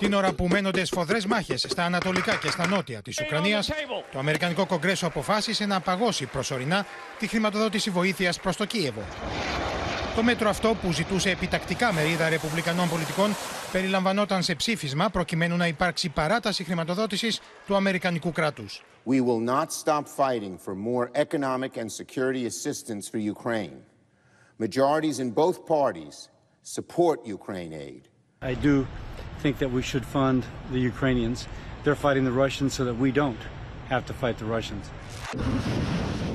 Την ώρα που μένονται σφοδρές μάχες στα ανατολικά και στα νότια της Ουκρανίας, το Αμερικανικό Κογκρέσο αποφάσισε να παγώσει προσωρινά τη χρηματοδότηση βοήθειας προς το Κίεβο. Το μέτρο αυτό που ζητούσε επιτακτικά μερίδα ρεπουμπλικανών πολιτικών περιλαμβανόταν σε ψήφισμα προκειμένου να υπάρξει παράταση χρηματοδότησης του Αμερικανικού κράτους. We will not stop fighting for more economic and security assistance for Ukraine. Majorities in both parties support Ukraine aid. I do think that we should fund the Ukrainians. They're fighting the Russians so that we don't have to fight the Russians.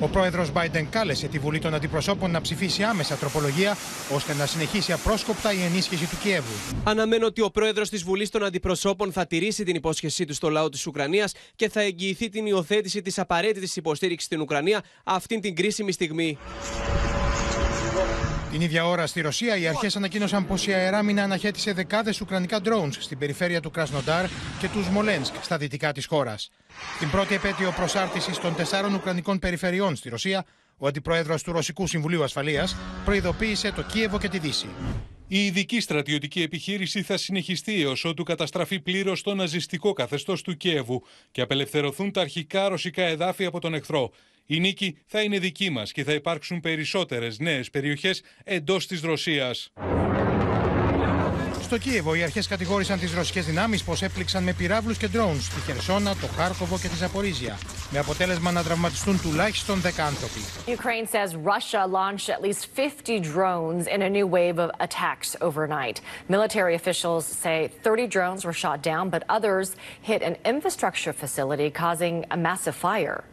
Ο πρόεδρος Biden κάλεσε τη Βουλή των Αντιπροσώπων να ψηφίσει άμεσα τροπολογία ώστε να συνεχίσει απρόσκοπτα η ενίσχυση του Κιέβου. Αναμένω ότι ο πρόεδρος της Βουλής των Αντιπροσώπων θα τηρήσει την υπόσχεσή του στο λαό της Ουκρανίας και θα εγγυηθεί την υιοθέτηση της απαραίτητης υποστήριξης στην Ουκρανία αυτήν την κρίσιμη στιγμή. Την ίδια ώρα στη Ρωσία, οι αρχές ανακοίνωσαν πως η αεράμινα αναχέτησε δεκάδες ουκρανικά drones στην περιφέρεια του Κρασνοντάρ και του Σμολένσκ στα δυτικά της χώρας. Την πρώτη επέτειο προσάρτησης των τεσσάρων ουκρανικών περιφερειών στη Ρωσία, ο αντιπρόεδρος του Ρωσικού Συμβουλίου Ασφαλείας προειδοποίησε το Κίεβο και τη Δύση. Η ειδική στρατιωτική επιχείρηση θα συνεχιστεί έως ότου καταστραφεί πλήρως το ναζιστικό καθεστώς του Κιέβου και απελευθερωθούν τα αρχικά ρωσικά εδάφη από τον εχθρό. Η νίκη θα είναι δική μας και θα υπάρξουν περισσότερες νέες περιοχές εντός της Ρωσίας. Στο Κίεβο, οι αρχές κατηγόρησαν τις ρωσικές δυνάμεις πως έπληξαν με πυράβλους και ντρόουν στη Χερσόνα, το Χάρκοβο και τη Ζαπορίζια, με αποτέλεσμα να τραυματιστούν τουλάχιστον 10 άνθρωποι. Ukraine says Russia launched at least 50 drones in a new wave of attacks overnight. Military officials say 30 drones were shot down, but others hit an infrastructure facility, causing a massive fire.